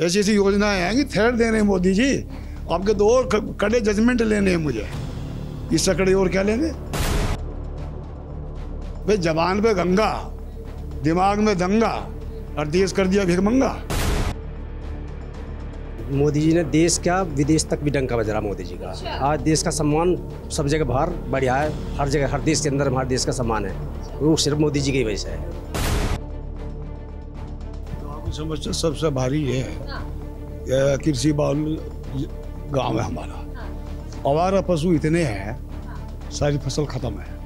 ऐसी ऐसी योजनाएँ हैं कि थ्रेड दे रहे हैं मोदी जी। आपके तो और कड़े जजमेंट लेने हैं मुझे। इससे कड़े और क्या लेंगे भाई जबान पे गंगा दिमाग में दंगा और देश कर दिया भिकमंगा मोदी जी ने देश का विदेश तक भी डंका बज रहा मोदी जी का। आज देश का सम्मान सब जगह बाहर बढ़िया है। हर जगह हर देश के अंदर हमारे देश का सम्मान है। वो सिर्फ़ मोदी जी की वजह से है। समस्या सबसे भारी ये है। कृषि बाहुल गाँव है हमारा। आवारा पशु इतने हैं सारी फ़सल खत्म है।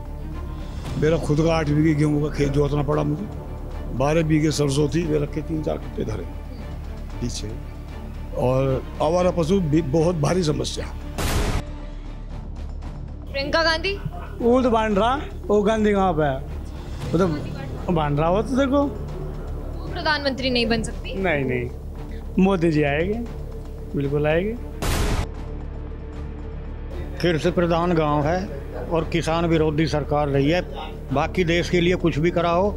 मेरा खुद का आठ बीघे गेहूँ का खेत जोतना पड़ा मुझे। बारह बीघे सरसों थी वे रखे तीन चार कट्टे धरे। पीछे। और आवारा पशु भी बहुत भारी समस्या प्रियंका गांधी? वो तो बाँध रहा वो गांधी कहाँ पे है? वो तो बाँध रहा हो तो देखो। प्रधानमंत्री नहीं बन सकती? नहीं नहीं। मोदी जी आएँगे बिल्कुल आएँगे। कृषि प्रधान गाँव है और किसान विरोधी सरकार रही है। बाकी देश के लिए कुछ भी करा हो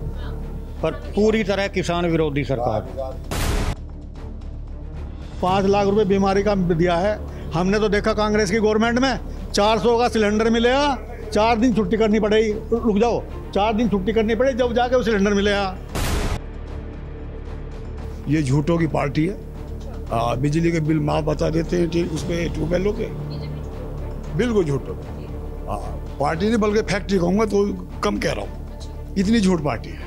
पर पूरी तरह किसान विरोधी सरकार। पाँच लाख रुपए बीमारी का दिया है। हमने तो देखा कांग्रेस की गवर्नमेंट में चार सौ का सिलेंडर मिलेगा चार दिन छुट्टी करनी पड़ेगी। रुक जाओ चार दिन छुट्टी करनी पड़ेगी जब जाके वो सिलेंडर मिलेगा ये झूठों की पार्टी है। आ, बिजली के बिल माफ़ बता देते हैं ठीक उस पर ट्यूबवेलों के बिल्कुल झूठों पार्टी नहीं बल्कि फैक्ट्री कहूँगा तो कम कह रहा हूँ। इतनी झूठ पार्टी है।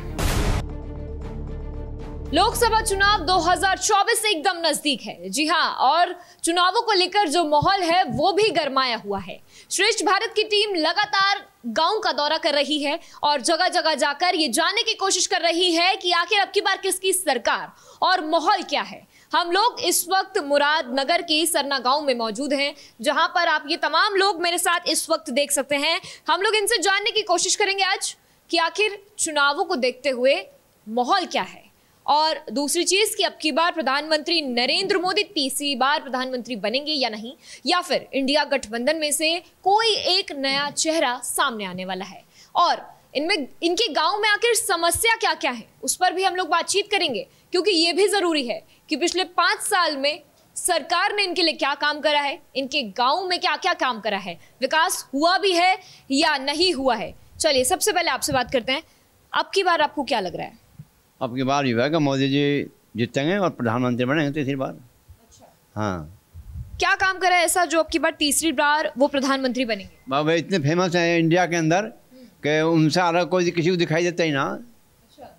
लोकसभा चुनाव 2024 एकदम नज़दीक है। जी हाँ और चुनावों को लेकर जो माहौल है, वो भी गरमाया हुआ है। श्रेष्ठ भारत की टीम लगातार गाँव का दौरा कर रही है और जगह जगह जाकर ये जानने की कोशिश कर रही है कि आखिर अब की बार किसकी सरकार और माहौल क्या है। हम लोग इस वक्त मुरादनगर के सरना गाँव में मौजूद हैं, जहाँ पर आप ये तमाम लोग मेरे साथ इस वक्त देख सकते हैं। हम लोग इनसे जानने की कोशिश करेंगे आज कि आखिर चुनावों को देखते हुए माहौल क्या है। और दूसरी चीज़ कि अब की बार प्रधानमंत्री नरेंद्र मोदी तीसरी बार प्रधानमंत्री बनेंगे या नहीं, या फिर इंडिया गठबंधन में से कोई एक नया चेहरा सामने आने वाला है। और इनमें, इनके गाँव में आखिर समस्या क्या क्या है, उस पर भी हम लोग बातचीत करेंगे, क्योंकि ये भी ज़रूरी है कि पिछले पाँच साल में सरकार ने इनके लिए क्या काम करा है, इनके गाँव में क्या क्या काम करा है, विकास हुआ भी है या नहीं हुआ है। चलिए, सबसे पहले आपसे बात करते हैं। अब की बार आपको क्या लग रहा है? अब की बार ये है कि मोदी जी जीतेंगे और प्रधानमंत्री बनेंगे तीसरी बार। हाँ। क्या काम करा ऐसा जो अब की बार तीसरी बार वो प्रधानमंत्री बनेंगे? बाबा इतने फ़ेमस हैं इंडिया के अंदर कि उनसे अलग कोई किसी को दिखाई देता ही ना।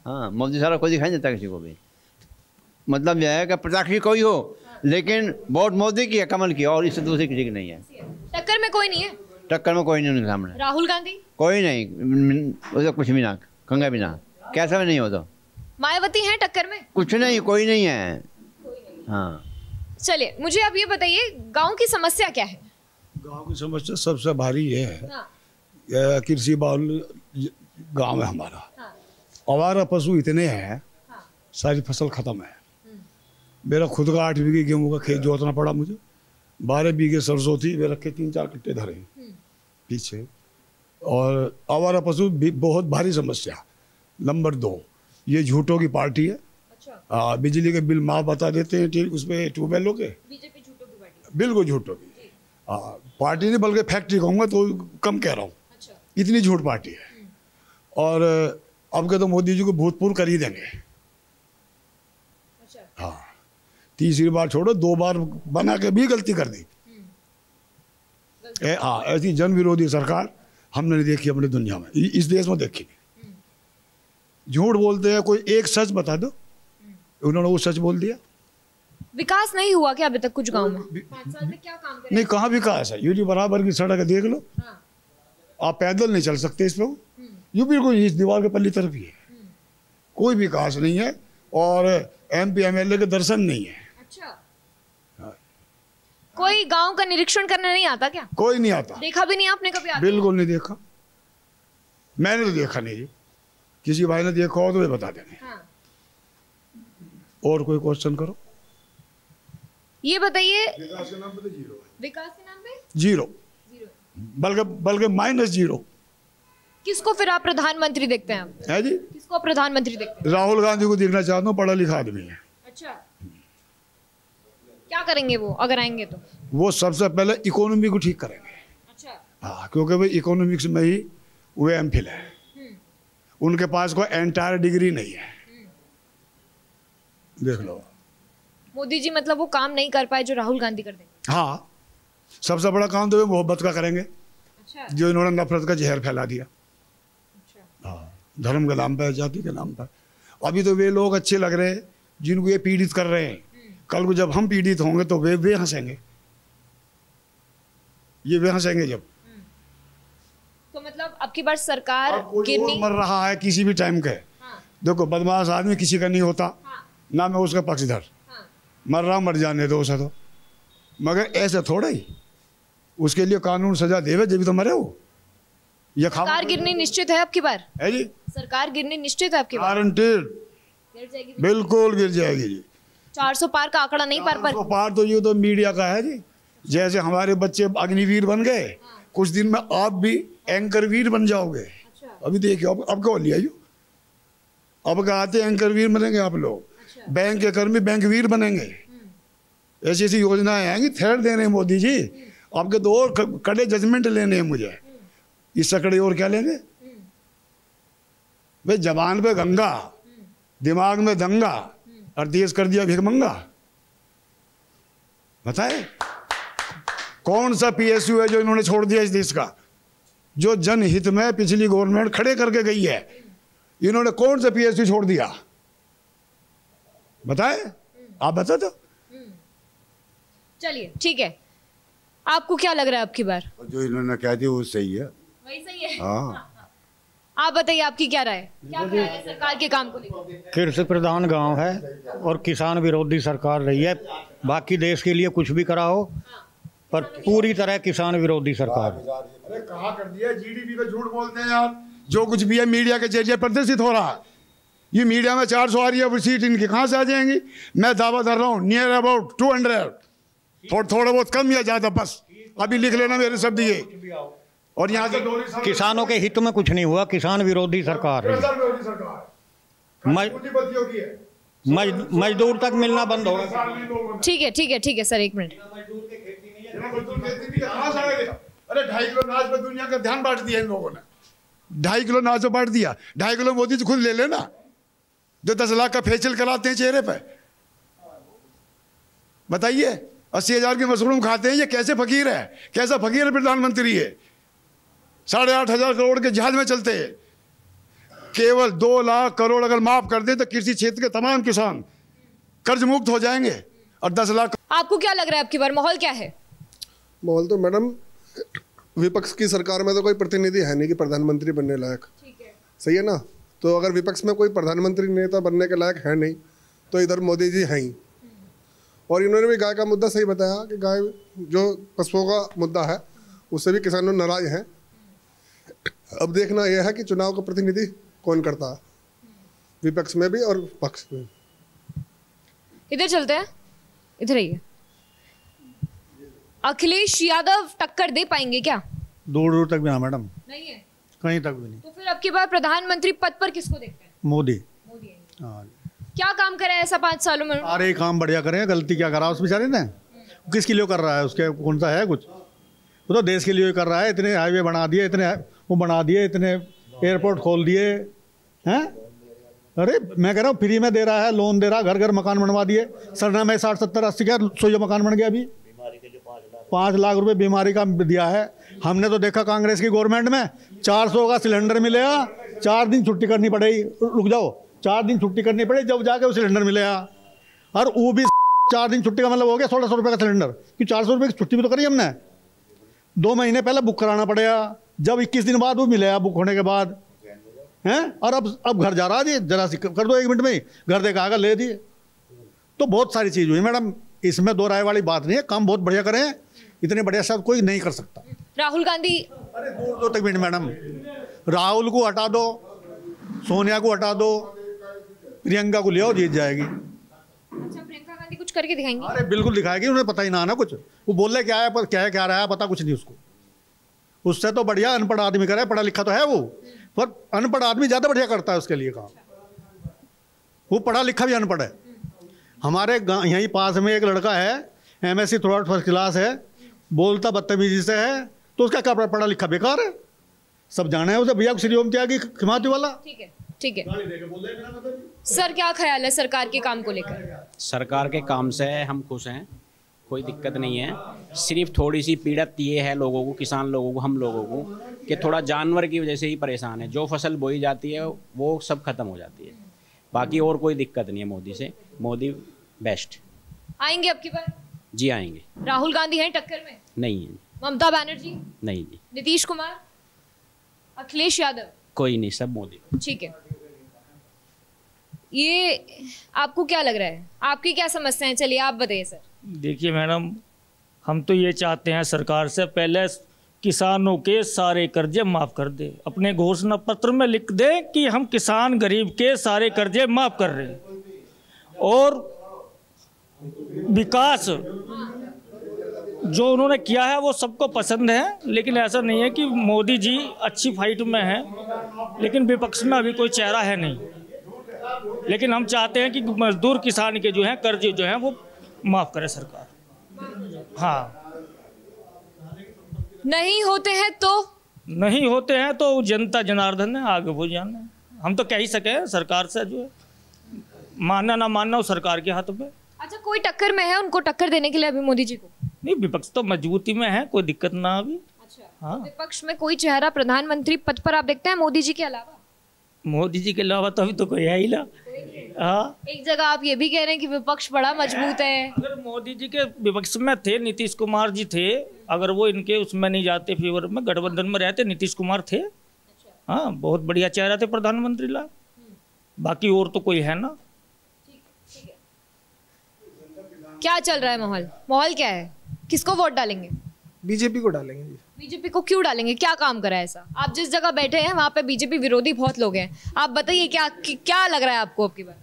हाँ मोदी से अलग कोई दिखाई देता किसी को भी। मतलब यह है कि प्रत्याशी कोई हो लेकिन वोट मोदी की है कमल की और इससे दूसरी किसी की नहीं है। टक्कर में कोई नहीं है? टक्कर में कोई नहीं उनके सामने। राहुल गांधी? कोई नहीं। उसे कुछ भी ना कंगा भी ना। कैसा भी नहीं हो तो। मायावती हैं टक्कर में? कुछ नहीं कोई नहीं है। हाँ। चलिए मुझे आप ये बताइए गाँव की समस्या क्या है? गाँव की समस्या सबसे भारी ये है। हाँ, कृषि बाहुल गाँव है हमारा। हाँ, आवारा पशु इतने हैं हाँ। सारी फ़सल खत्म है। मेरा खुद का आठ बीघे गेहूँ का खेत जोतना पड़ा मुझे। बारह बीघे सरसों थी वे रखे तीन चार कट्टे धरे पीछे। और आवारा पशु भी बहुत भारी समस्या। नंबर दो ये झूठों की पार्टी है। अच्छा। आ, बिजली के बिल माफ़ बता देते हैं ठीक उस पर ट्यूबवेलों के बीजेपी झूठों की पार्टी। बिल्कुल झूठों की। आ, पार्टी नहीं बल्कि फैक्ट्री कहूँगा तो कम कह रहा हूँ। अच्छा। इतनी झूठ पार्टी है। और अब के तो मोदी जी को भूतपूर्व कर ही देंगे। अच्छा। हाँ। तीसरी बार छोड़ो दो बार बना के भी गलती कर दी। हाँ ऐसी जन विरोधी सरकार हमने नहीं देखी अपनी दुनिया में। इस देश में देखी झूठ बोलते हैं कोई एक सच बता दो। उन्होंने वो सच बोल दिया। विकास नहीं हुआ क्या अभी तक कुछ गाँव में? पाँच साल में क्या काम नहीं कहाँ विकास है? यूपी बराबर की सड़क देख लो। हाँ, आप पैदल नहीं चल सकते इस पर यूपी को इस दीवार के पल्ली तरफ़ ही है। कोई विकास नहीं है और M P M L A के दर्शन नहीं है। अच्छा। कोई गाँव का निरीक्षण करने नहीं आता क्या? कोई नहीं आता। देखा भी नहीं आपने कभी बिल्कुल नहीं देखा। मैंने तो देखा नहीं। जी किसी भाई ने देखा हो तो वे बता देंगे। हाँ। और कोई क्वेश्चन करो। ये बताइए। विकास के नाम पे तो ज़ीरो विकास के नाम पे? ज़ीरो। ज़ीरो बल्कि बल्कि माइनस ज़ीरो। किसको फिर आप प्रधानमंत्री देखते हैं? है जी। किसको आप प्रधानमंत्री देखते हैं? राहुल गांधी को देखना चाहता हूँ पढ़ा लिखा आदमी है। अच्छा। क्या करेंगे वो? अगर आएँगे तो। वो सबसे पहले इकोनॉमी को ठीक करेंगे। अच्छा। हाँ क्योंकि भाई इकोनॉमिक्स में ही वो एम फिल है। उनके पास कोई एंटायर डिग्री नहीं है। देख लो। मोदी जी मतलब वो काम नहीं कर पाए जो राहुल गांधी कर देंगे। हाँ सबसे बड़ा काम तो वे मोहब्बत का करेंगे अच्छा। जो इन्होंने नफरत का जहर फैला दिया। अच्छा। हाँ धर्म के नाम पर जाति के नाम पर अभी तो वे लोग अच्छे लग रहे हैं जिनको ये पीड़ित कर रहे हैं। कल को जब हम पीड़ित होंगे तो वे वे हंसेंगे। ये वे हंसेंगे जब। तो मतलब अब की बार सरकार गिरनी मर रहा है किसी भी टाइम के। हाँ, देखो बदमाश आदमी किसी का नहीं होता। हाँ, ना मैं उसका पक्षधर हाँ। मर रहा मर जाने दो उसे तो। मगर ऐसे थोड़ा ही। उसके लिए कानून सजा देवे जब तो मरे हो। ये सरकार गिरनी निश्चित है अब की बार? है जी। सरकार गिरनी निश्चित है अब की बार? गारंटेड गिर बिल्कुल। गिर जाएगी जी। 400 पार का आंकड़ा नहीं पार पर। तो पार तो ये तो मीडिया का है जी। जैसे हमारे बच्चे अग्निवीर बन गए। कुछ दिन में आप भी एंकरवीर बन जाओगे। अच्छा। अभी देखिए अब अब क्या लिया यू? अब क्या आते एंकरवीर बनेंगे आप लोग। अच्छा। बैंक के कर्मी बैंकवीर बनेंगे। ऐसी ऐसी योजनाएँ आएँगी थ्रेड दे रहे हैं मोदी जी। आपके तो और कड़े जजमेंट लेने हैं मुझे। इससे कड़े और क्या लेंगे? भाई जबान पे गंगा दिमाग में दंगा और देश कर दिया भिकमंगा बताए? कौन सा पीएसयू है जो इन्होंने छोड़ दिया इस देश का? जो जनहित में पिछली गवर्नमेंट खड़े करके गई है इन्होंने कौन सा पीएसयू छोड़ दिया? बताए? आप बता दो। चलिए ठीक है। आपको क्या लग रहा है आपकी बार? जो इन्होंने कह दिया वो सही है। वही सही है? हाँ। आप बताइए आपकी क्या राय है? क्या है सरकार के काम को लेकर? कृषि प्रधान गाँव है और किसान विरोधी सरकार रही है। बाकी देश के लिए कुछ भी करा हो पर पूरी तरह किसान विरोधी सरकार है। अरे कहा कर दिया? जीडीपी पे झूठ बोलते हैं यार। जो कुछ भी है मीडिया के ज़रिए प्रदर्शित हो रहा है। ये मीडिया में चार सौ आ रही है वो सीट इनकी कहाँ से आ जाएँगी? मैं दावा कर रहा हूँ नियर अबाउट टू हंड्रेड थोड़ा थोड़ा बहुत कम या ज़्यादा बस। अभी लिख लेना मेरे शब्द ये। और यहाँ से किसानों के हित में कुछ नहीं हुआ किसान विरोधी सरकार है। मजदूर तक मिलना बंद हो ठीक है ठीक है ठीक है सर एक मिनट। अरे ढाई किलो अनाज पे दुनिया का ध्यान बांट दिया इन लोगों ने। ढाई किलो अनाज पे बांट दिया। ढाई किलो मोदी तो खुद ले लेना। जो दस लाख का फेशियल कराते हैं चेहरे पर बताइए अस्सी हज़ार की मशरूम खाते हैं ये कैसे फकीर है? कैसा फकीर है प्रधानमंत्री है साढ़े आठ हज़ार करोड़ के जहाज़ में चलते हैं। केवल दो लाख करोड़ अगर माफ़ कर दे तो कृषि क्षेत्र के तमाम किसान कर्ज मुक्त हो जाएँगे और दस लाख आपको क्या लग रहा है आपकी बार माहौल क्या है? माहौल तो मैडम विपक्ष की सरकार में तो कोई प्रतिनिधि है नहीं कि प्रधानमंत्री बनने लायक। सही है ना? तो अगर विपक्ष में कोई प्रधानमंत्री नेता बनने के लायक है नहीं तो इधर मोदी जी हैं ही। और इन्होंने भी गाय का मुद्दा सही बताया कि गाय जो पशुओं का मुद्दा है उससे भी किसानों नाराज़ हैं। अब देखना यह है कि चुनाव का प्रतिनिधि कौन करता है? विपक्ष में भी और पक्ष में। इधर चलते हैं। इधर आइए। अखिलेश यादव टक्कर दे पाएँगे क्या? दूर दूर तक भी हाँ मैडम। नहीं है। कहीं तक भी नहीं। तो फिर अब की बार प्रधानमंत्री पद पर किसको देखते हैं? मोदी। मोदी हाँ। क्या काम करा है ऐसा पाँच सालों में? अरे काम बढ़िया करें गलती क्या करा उस बेचारे ने? किसके लिए कर रहा है? उसके कौन सा है कुछ? वो तो देश के लिए कर रहा है। इतने हाईवे बना दिए इतने वो बना दिए इतने एयरपोर्ट खोल दिए। हैं? अरे मैं कह रहा हूँ फ्री में दे रहा है लोन दे रहा है घर घर मकान बनवा दिए। सरना में साठ सत्तर अस्सी का सौ मकान बन गया अभी? पाँच लाख रुपए बीमारी का दिया है। हमने तो देखा कांग्रेस की गवर्नमेंट में, चार सौ का सिलेंडर मिलेगा, चार दिन छुट्टी करनी पड़ेगी। रुक जाओ, चार दिन छुट्टी करनी पड़ेगी, जब जाके वो सिलेंडर मिलेगा। और वो भी चार दिन छुट्टी का मतलब हो गया सोलह सौ रुपये का सिलेंडर, कि चार सौ रुपये की छुट्टी भी तो करी हमने। दो महीने पहले बुक कराना पड़ेगा, जब इक्कीस दिन बाद वो मिलेगा बुक होने के बाद। हैं? और अब अब घर जा रहा जी, जरा सी कर दो एक मिनट में ही, घर देखा, आगा ले दिए। तो बहुत सारी चीज़ हुई। मैडम, इसमें दो राय वाली बात नहीं है, काम बहुत बढ़िया करें। इतने बढ़िया शब्द कोई नहीं कर सकता। राहुल गांधी। अरे दूर दो तक मिनट मैडम। राहुल को हटा दो सोनिया को हटा दो प्रियंका को ले आओ जीत जाएगी। अच्छा प्रियंका गांधी कुछ करके दिखाएँगी? अरे बिल्कुल दिखाएगी उन्हें पता ही ना ना कुछ। वो बोल रहे क्या है पर क्या है क्या रहा है पता कुछ नहीं उसको। उससे तो बढ़िया अनपढ़ आदमी करे पढ़ा लिखा तो है वो। पर अनपढ़ आदमी ज़्यादा बढ़िया करता है उसके लिए काम। वो पढ़ा लिखा भी अनपढ़ है। हमारे यहीं पास में एक लड़का है एम एस सी थोड़ा फ़र्स्ट क्लास है। बोलता बदतमीजी से है तो उसका क्या पढ़ा लिखा बेकार है? सब जाना है उसे भैया को श्री ओम त्यागी खिमाती वाला। ठीक है ठीक है। सर क्या ख्याल है सरकार के काम को लेकर? सरकार के काम से हम खुश हैं कोई दिक्कत नहीं है। सिर्फ़ थोड़ी सी पीड़त ये है लोगों को किसान लोगों को हम लोगों को कि थोड़ा जानवर की वजह से ही परेशान है। जो फ़सल बोई जाती है वो सब खत्म हो जाती है। बाकी और कोई दिक्कत नहीं है मोदी से। मोदी बेस्ट। आएँगे अब की बार जी आएँगे। राहुल गांधी हैं टक्कर में? नहीं है। ममता बनर्जी? नहीं जी नीतीश कुमार? अखिलेश यादव? कोई नहीं सब मोदी। ठीक है। ये आपको क्या लग रहा है? आपकी क्या समस्या है चलिए आप बताइए सर। देखिए मैडम हम तो ये चाहते हैं सरकार से पहले किसानों के सारे कर्जे माफ़ कर दे। अपने घोषणा पत्र में लिख दे कि हम किसान गरीब के सारे कर्जे माफ़ कर रहे हैं। और विकास जो उन्होंने किया है वो सबको पसंद है लेकिन ऐसा नहीं है कि मोदी जी अच्छी फाइट में हैं लेकिन विपक्ष में अभी कोई चेहरा है नहीं। लेकिन हम चाहते हैं कि मजदूर किसान के जो हैं कर्ज जो हैं वो माफ़ करे सरकार। हाँ। नहीं होते हैं तो? नहीं होते हैं तो जनता जनार्दन है आगे वो जाना हम तो कह ही सके सरकार से जो है मानना ना मानना वो सरकार के हाथ में। अच्छा कोई टक्कर में है उनको टक्कर देने के लिए अभी मोदी जी को? नहीं विपक्ष तो मजबूती में है कोई दिक्कत ना अभी हाँ। विपक्ष में कोई चेहरा प्रधानमंत्री पद पर आप देखते हैं मोदी जी के अलावा? मोदी जी के अलावा तो अभी तो कोई है ही ना। हाँ। एक जगह आप ये भी कह रहे हैं कि विपक्ष बड़ा मज़बूत है। अगर मोदी जी के विपक्ष में थे नीतीश कुमार जी थे अगर वो इनके उसमें नहीं जाते फेवर में गठबंधन में रहते नीतीश कुमार थे। हाँ बहुत बढ़िया चेहरा थे प्रधानमंत्री ला बाकी और तो कोई है ना। क्या चल रहा है माहौल? माहौल क्या है? किसको वोट डालेंगे? बीजेपी को डालेंगे जी। बीजेपी को क्यों डालेंगे? क्या काम करा है ऐसा? आप जिस जगह बैठे हैं वहाँ पे बीजेपी विरोधी बहुत लोग हैं। आप बताइए क्या क्या लग रहा है आपको आपकी बात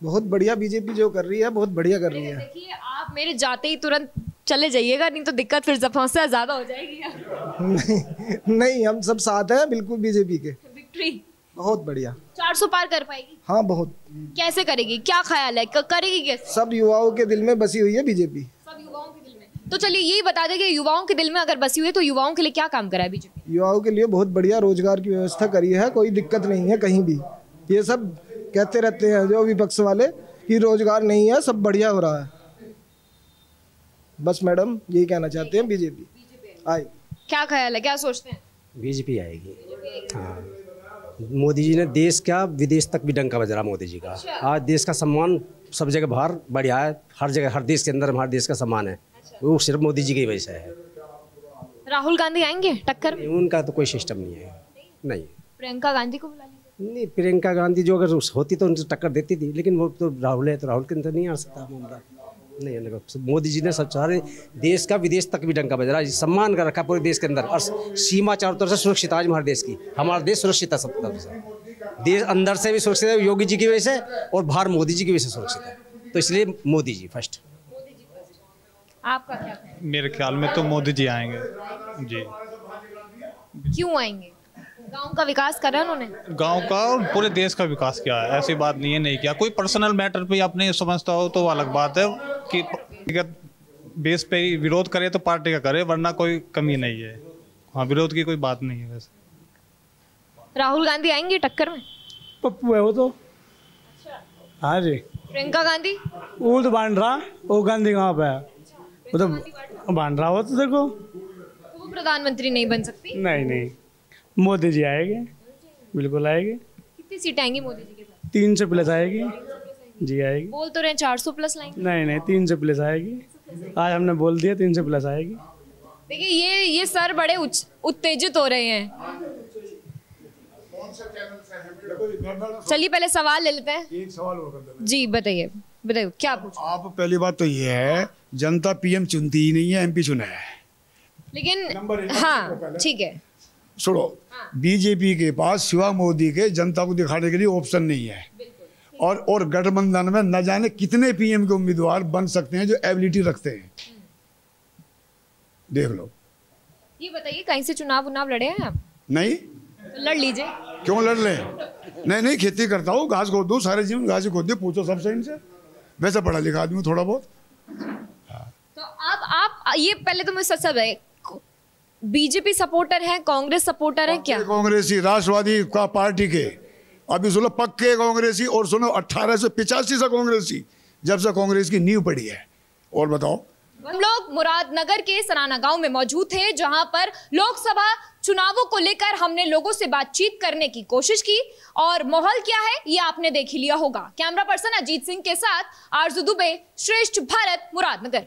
बहुत बढ़िया बीजेपी जो कर रही है बहुत बढ़िया कर रही है। देखिए आप मेरे जाते ही तुरंत चले जाइएगा नहीं तो दिक्कत फिर समस्या ज़्यादा हो जाएगी। नहीं नहीं हम सब साथ हैं बिल्कुल बीजेपी के। विक्ट्री बहुत बढ़िया। 400 पार कर पाएगी? हाँ बहुत। कैसे करेगी? क्या ख्याल है? करेगी कैसे? सब युवाओं के दिल में बसी हुई है बीजेपी। सब युवाओं के दिल में। तो चलिए यही बता दें कि युवाओं के दिल में अगर बसी हुई है तो युवाओं के लिए क्या काम करा है बीजेपी? युवाओं के लिए बहुत बढ़िया रोज़गार की व्यवस्था करी है कोई दिक्कत नहीं है कहीं भी। ये सब कहते रहते हैं जो विपक्ष वाले कि रोज़गार नहीं है सब बढ़िया हो रहा है। बस मैडम यही कहना चाहते हैं बीजेपी। आए क्या ख्याल है? क्या सोचते हैं? बीजेपी आएगी। हाँ। मोदी जी ने देश का विदेश तक भी डंका बजा मोदी जी का। आज देश का सम्मान सब जगह बाहर बढ़िया है हर जगह हर देश के अंदर हमारे देश का सम्मान है। वो सिर्फ़ मोदी जी की वजह से है। राहुल गांधी आएँगे टक्कर उनका तो कोई सिस्टम नहीं है। नहीं? प्रियंका गांधी को बुला नहीं प्रियंका गांधी जो अगर होती तो उनसे टक्कर देती थी लेकिन वो तो राहुल है तो राहुल के अंदर नहीं आ सकता मामला। नहीं आने मोदी जी ने सब सारे देश का विदेश तक भी डंका बजा सम्मान कर रखा पूरे देश के अंदर। और सीमा चारों तरफ़ से सुरक्षित आज हमारे देश की। हमारा देश सुरक्षित है सब तरफ़ से। देश अंदर से भी सुरक्षित है योगी जी की वजह से और बाहर मोदी जी की वजह से सुरक्षित है। तो इसलिए मोदी जी फ़र्स्ट। आपका क्या मेरे ख्याल में तो मोदी जी आएँगे। जी। क्यों आएँगे? गाँव का विकास करा उन्होंने? गाँव का और पूरे देश का विकास किया है ऐसी बात नहीं है नहीं किया। कोई पर्सनल मैटर पे अपने समझता हो तो वो अलग बात है कि व्यक्तिगत बेस पे विरोध करे तो पार्टी का करे वरना कोई कमी नहीं है। हाँ विरोध की कोई बात नहीं है वैसे। राहुल गांधी आएँगे टक्कर में? पप्पू है वो तो। हाँ जी। प्रियंका गांधी? वो तो बांड्रा वो गांधी कहाँ पे है? वो तो बांड्रा हो तो देखो। तो वो प्रधानमंत्री नहीं बन सकती? नहीं नहीं। मोदी जी आएँगे। बिल्कुल आएँगे। कितनी सीटें आएँगी मोदी जी के पास? तीन सौ प्लस आएगी। जी आएगी। बोल तो रहे चार सौ प्लस लाएँगे। नहीं नहीं तीन से प्लस आएगी। आज हमने बोल दिया तीन से प्लस आएगी। देखिए ये ये सर बड़े उच- उत्तेजित हो रहे हैं। चलिए पहले सवाल ले लेते हैं। एक सवाल और जी बताइए बताइए क्या पूछ? आप पहली बात तो ये है जनता पीएम चुनती ही नहीं है एमपी चुना है। लेकिन हाँ ठीक है। सुनो बीजेपी के पास सिवा मोदी के जनता को दिखाने के लिए ऑप्शन नहीं है। और और गठबंधन में न जाने कितने पीएम के उम्मीदवार बन सकते हैं जो एबिलिटी रखते हैं। देख लो। ये बताइए कहीं से चुनाव उनाव लड़े हैं आप? नहीं। तो लड़ लीजिए। क्यों लड़ ले नहीं नहीं खेती करता हूँ घास खोद दो सारे जीवन घास ही खोद दे पूछो सबसे इनसे। वैसे पढ़ा लिखा आदमी थोड़ा बहुत। तो आ, ये पहले तो मुझे सच सब है। बीजेपी सपोर्टर है कांग्रेस सपोर्टर है क्या? कांग्रेसी राष्ट्रवादी का पार्टी के। अभी सुनो पक्के कांग्रेसी और सुनो अट्ठारह सौ पिचासी से कांग्रेसी जब से कांग्रेस की नींव पड़ी है। और बताओ। हम लोग मुरादनगर के सराना गाँव में मौजूद थे जहाँ पर लोकसभा चुनावों को लेकर हमने लोगों से बातचीत करने की कोशिश की। और माहौल क्या है ये आपने देख ही लिया होगा। कैमरा पर्सन अजीत सिंह के साथ आरज़ू दुबे श्रेष्ठ भारत मुरादनगर।